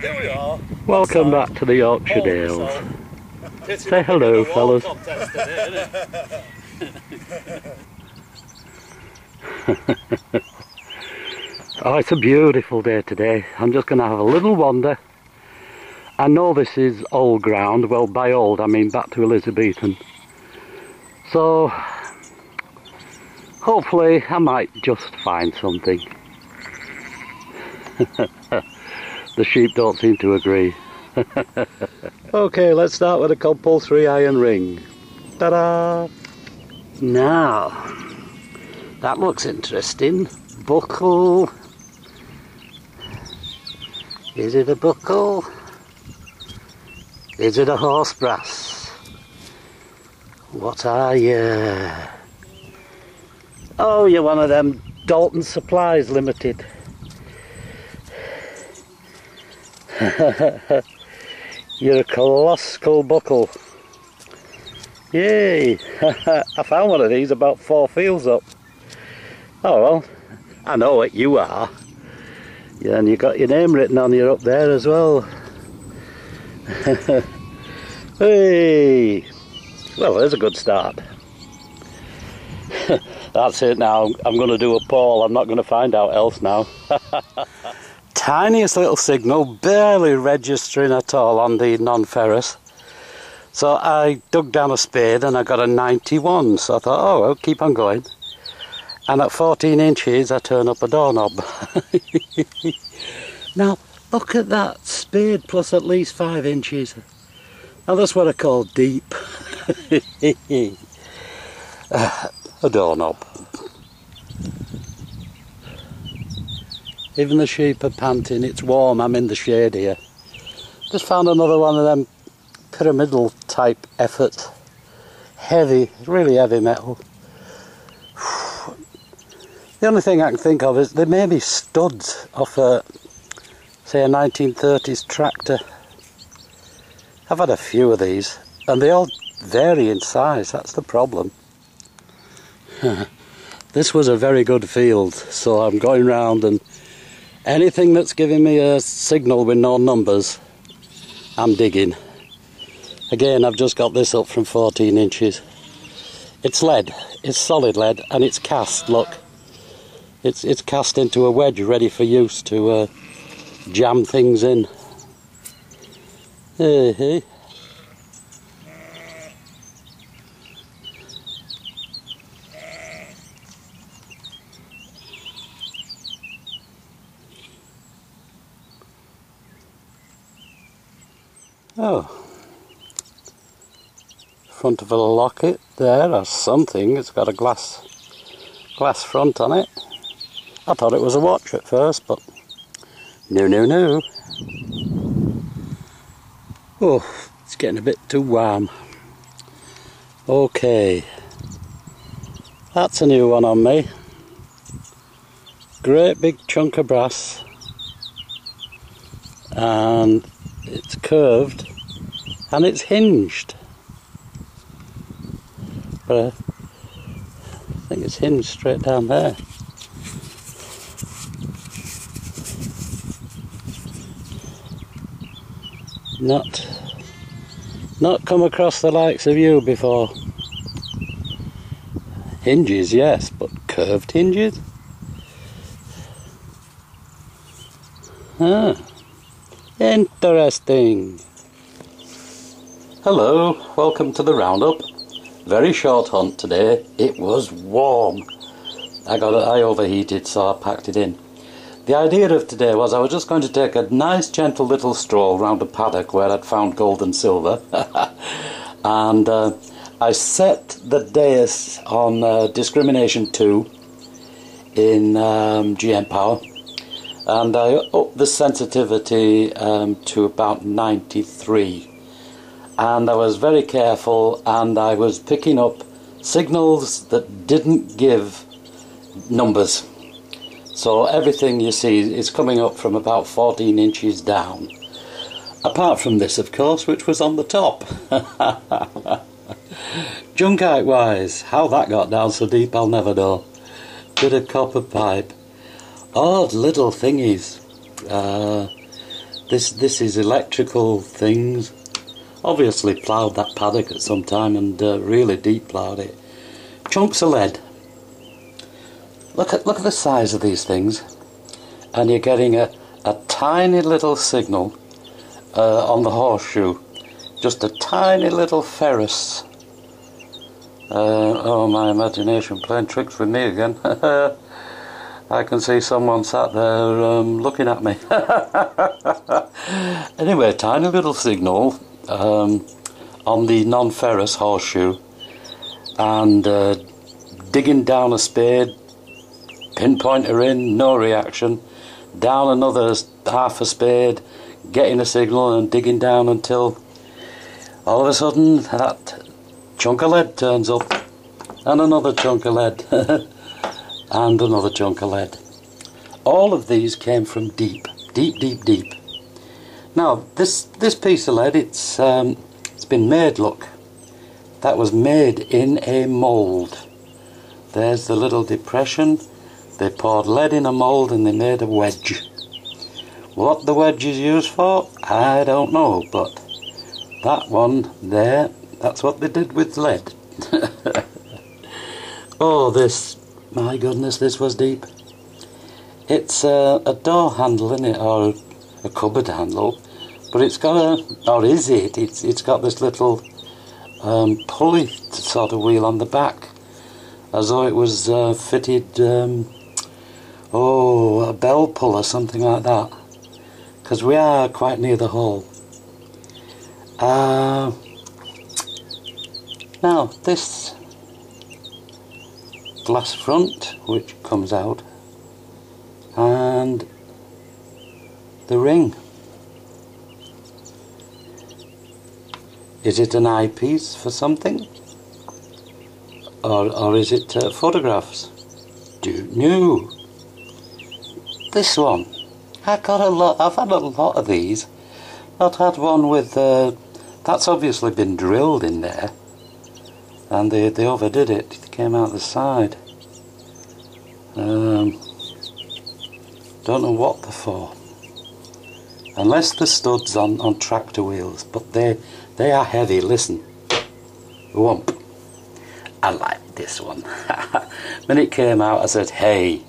Here we are. Welcome back to the Yorkshire Dales. Say hello, fellas. oh, it's a beautiful day today. I'm just going to have a little wander. I know this is old ground. Well, by old, I mean back to Elizabethan. So, hopefully, I might just find something. the sheep don't seem to agree. okay, let's start with a compulsory iron ring. Ta-da! Now, that looks interesting. Buckle. Is it a buckle? Is it a horse brass? What are you? Oh, you're one of them Dalton Supplies Limited. you're a colossal buckle. Yay! I found one of these about four fields up. Oh well, I know what you are. Yeah, and you got your name written on you up there as well. hey! Well, there's a good start. That's it now. I'm going to do a poll. I'm not going to find out else now. Tiniest little signal, barely registering at all on the non-ferrous. So I dug down a spade and I got a 91. So I thought, oh, well, keep on going. And at 14 inches, I turn up a doorknob. now, look at that spade plus at least five inches. Now that's what I call deep. a doorknob. Even the sheep are panting, it's warm, I'm in the shade here. Just found another one of them pyramidal type effort. Heavy, really heavy metal. The only thing I can think of is there may be studs off a, say a 1930s tractor. I've had a few of these and they all vary in size, that's the problem. this was a very good field so I'm going round and anything that's giving me a signal with no numbers I'm digging. Again, I've just got this up from 14 inches. It's lead, it's solid lead, and it's cast, look. It's, it's cast into a wedge ready for use to uh, jam things in. Hey, hey. Oh front of a locket there or something. It's got a glass glass front on it. I thought it was a watch at first, but no, no, no. Oh, it's getting a bit too warm. Okay, that's a new one on me. Great big chunk of brass, and it's curved and it's hinged but I think it's hinged straight down there. Not, not come across the likes of you before. Hinges, yes, but curved hinges? Ah, interesting. Hello, welcome to the roundup. Very short hunt today. It was warm. I got I overheated, so I packed it in. The idea of today was I was just going to take a nice gentle little stroll round a paddock where I'd found gold and silver. and uh, I set the Deus on uh, discrimination 2 in um, GM power and I upped the sensitivity um, to about 93 and I was very careful and I was picking up signals that didn't give numbers. So everything you see is coming up from about 14 inches down. Apart from this, of course, which was on the top. Junkite wise, how that got down so deep I'll never know. Bit of copper pipe. Odd little thingies. Uh, This this is electrical things. Obviously ploughed that paddock at some time and uh, really deep ploughed it. Chunks of lead. Look at look at the size of these things, and you're getting a a tiny little signal uh, on the horseshoe, just a tiny little ferrous. Uh, oh, my imagination playing tricks with me again. I can see someone sat there um, looking at me. anyway, tiny little signal um, on the non-ferrous horseshoe and uh, digging down a spade, pinpointer in, no reaction, down another half a spade, getting a signal and digging down until all of a sudden that chunk of lead turns up and another chunk of lead. and another chunk of lead. All of these came from deep, deep, deep, deep. Now, this, this piece of lead, it's, um, it's been made, look. That was made in a mould. There's the little depression. They poured lead in a mould and they made a wedge. What the wedge is used for, I don't know, but that one there, that's what they did with lead. oh, this my goodness, this was deep. It's a, a door handle, isn't it, or a cupboard handle, but it's got a, or is it? It's it's got this little um, pulley sort of wheel on the back, as though it was uh, fitted, um, oh, a bell pull or something like that, because we are quite near the hole. Uh, now this glass front which comes out and the ring. Is it an eyepiece for something? Or, or is it uh, photographs? Do know. This one. I got a lot. I've had a lot of these. I've had one with. Uh, that's obviously been drilled in there, and they they overdid it it came out the side. Um, don't know what they're for. Unless the studs on, on tractor wheels, but they they are heavy, listen. Whomp. I like this one. when it came out I said, hey,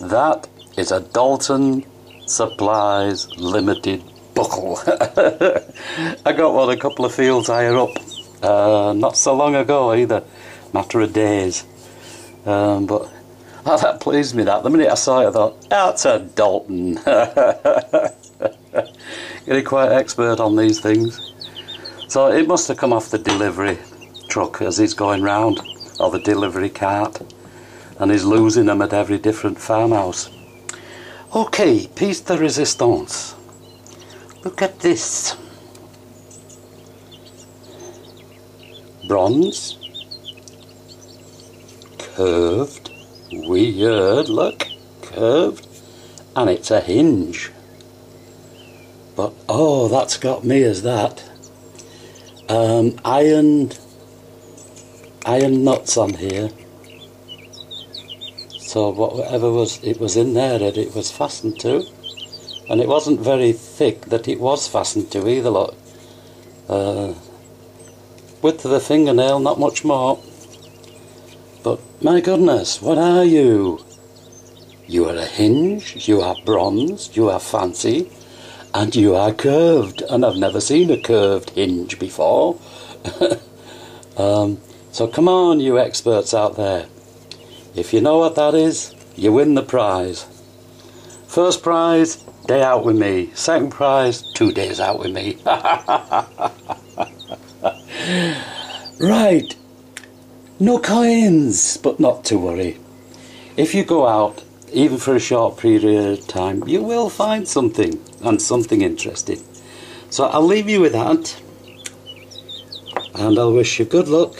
that is a Dalton Supplies Limited buckle. I got one a couple of fields higher up, uh, not so long ago either matter of days. Um, but oh, that pleased me that. The minute I saw it I thought, that's a Dalton. Getting quite expert on these things. So it must have come off the delivery truck as he's going round, or the delivery cart, and he's losing them at every different farmhouse. Okay, piece de resistance. Look at this. Bronze, curved, weird, look, curved, and it's a hinge. But, oh, that's got me as that. Um, iron, iron nuts on here. So whatever was, it was in there that it was fastened to. And it wasn't very thick that it was fastened to either, look. Uh, width of the fingernail, not much more. But my goodness, what are you? You are a hinge, you are bronze, you are fancy, and you are curved. And I've never seen a curved hinge before. um, so come on, you experts out there. If you know what that is, you win the prize. First prize, day out with me. Second prize, two days out with me. right. No coins, but not to worry. If you go out, even for a short period of time, you will find something, and something interesting. So I'll leave you with that, and I'll wish you good luck,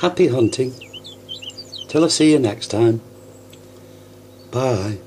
happy hunting, till I see you next time. Bye.